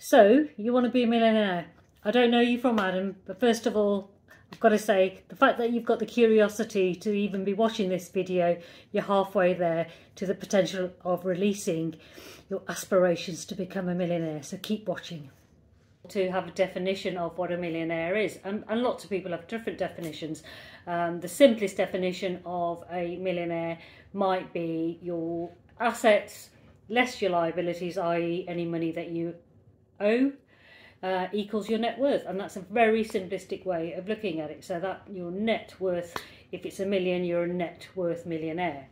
So, you want to be a millionaire. I don't know you from Adam, but first of all, I've got to say, the fact that you've got the curiosity to even be watching this video, you're halfway there to the potential of releasing your aspirations to become a millionaire. So keep watching. To have a definition of what a millionaire is, and, and lots of people have different definitions. Um, the simplest definition of a millionaire might be your assets less your liabilities, i.e., any money that you O uh, equals your net worth. And that's a very simplistic way of looking at it. So that your net worth, if it's a million, you're a net worth millionaire.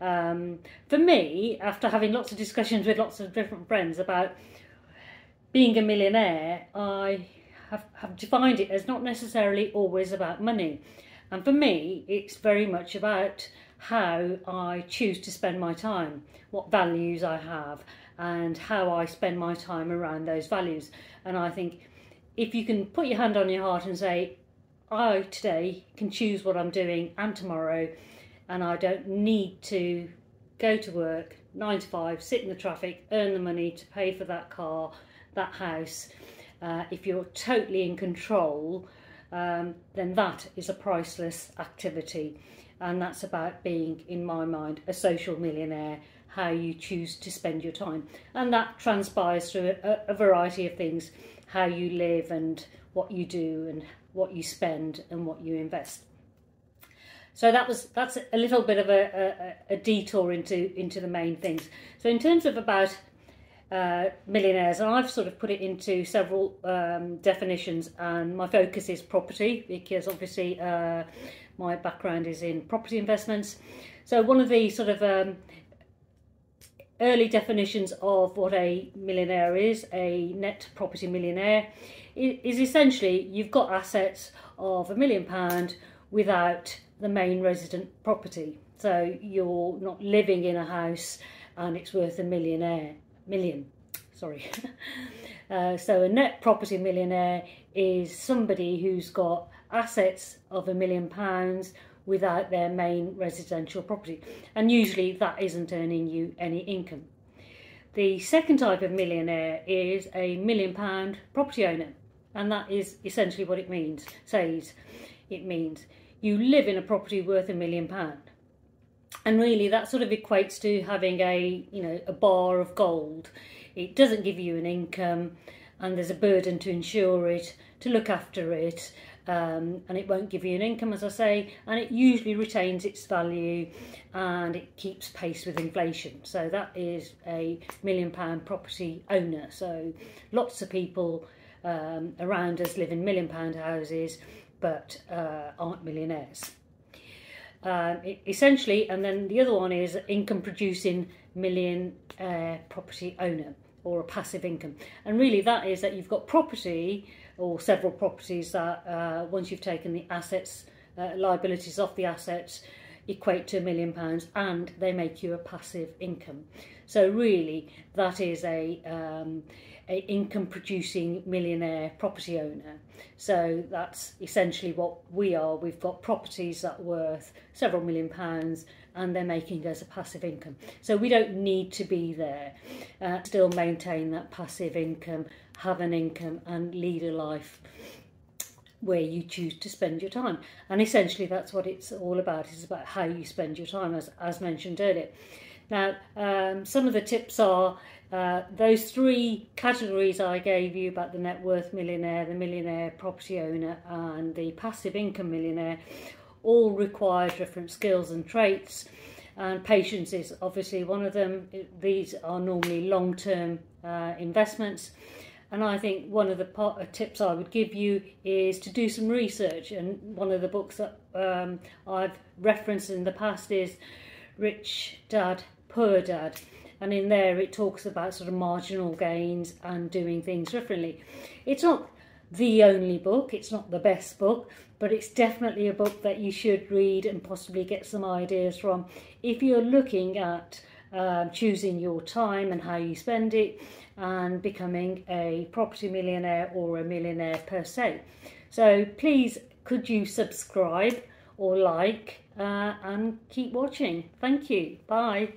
Um, for me, after having lots of discussions with lots of different friends about being a millionaire, I have, have defined it as not necessarily always about money. And for me, it's very much about how I choose to spend my time, what values I have, and how I spend my time around those values. And I think if you can put your hand on your heart and say, I today can choose what I'm doing and tomorrow, and I don't need to go to work nine to five, sit in the traffic, earn the money to pay for that car, that house. Uh, if you're totally in control, um, then that is a priceless activity. And that's about being, in my mind, a social millionaire how you choose to spend your time. And that transpires through a, a variety of things how you live and what you do and what you spend and what you invest. So that was that's a little bit of a, a, a detour into into the main things. So in terms of about uh, millionaires, and I've sort of put it into several um, definitions, and my focus is property because obviously uh, my background is in property investments. So one of the sort of um, early definitions of what a millionaire is, a net property millionaire, is essentially you've got assets of a million pound without the main resident property. So you're not living in a house and it's worth a millionaire, million, sorry. uh, so a net property millionaire is somebody who's got assets of a million pounds without their main residential property. And usually that isn't earning you any income. The second type of millionaire is a million pound property owner. And that is essentially what it means, says. It means you live in a property worth a million pound. And really that sort of equates to having a, you know, a bar of gold. It doesn't give you an income and there's a burden to insure it, to look after it, um, and it won't give you an income, as I say, and it usually retains its value and it keeps pace with inflation. So that is a million pound property owner. So lots of people um, around us live in million pound houses but uh, aren't millionaires. Um, essentially, and then the other one is income producing millionaire property owner or a passive income. And really that is that you've got property or several properties that uh, once you've taken the assets, uh, liabilities off the assets, equate to a million pounds and they make you a passive income. So really that is a, um, a income producing millionaire property owner. So that's essentially what we are. We've got properties that are worth several million pounds and they're making us a passive income. So we don't need to be there, uh, still maintain that passive income, have an income and lead a life where you choose to spend your time. And essentially that's what it's all about. It's about how you spend your time as, as mentioned earlier. Now, um, some of the tips are uh, those three categories I gave you about the net worth millionaire, the millionaire property owner and the passive income millionaire all require different skills and traits and patience is obviously one of them. These are normally long-term uh, investments and I think one of the part, uh, tips I would give you is to do some research. And one of the books that um, I've referenced in the past is Rich Dad Poor Dad. And in there it talks about sort of marginal gains and doing things differently. It's not the only book, it's not the best book, but it's definitely a book that you should read and possibly get some ideas from. If you're looking at um, choosing your time and how you spend it and becoming a property millionaire or a millionaire per se. So please could you subscribe or like uh, and keep watching. Thank you. Bye.